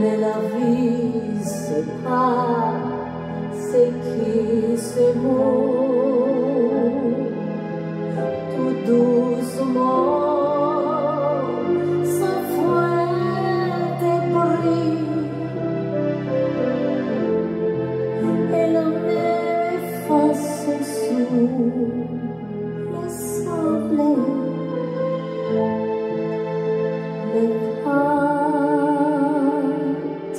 mais la vie c'est pas c'est qui ce mot tout doucement sans fouet et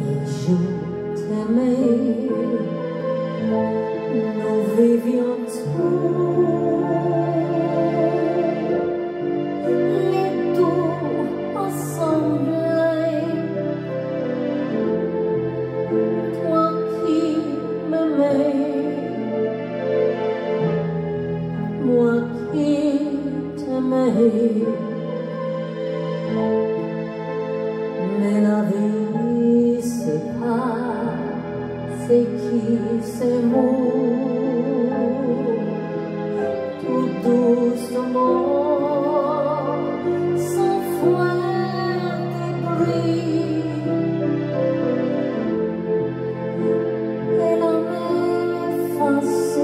et je t'aimais. Nous tous les tours ensemble. Toi qui moi qui. C'est qui ces mots tout doucement sans fouet et bruit et la mer efface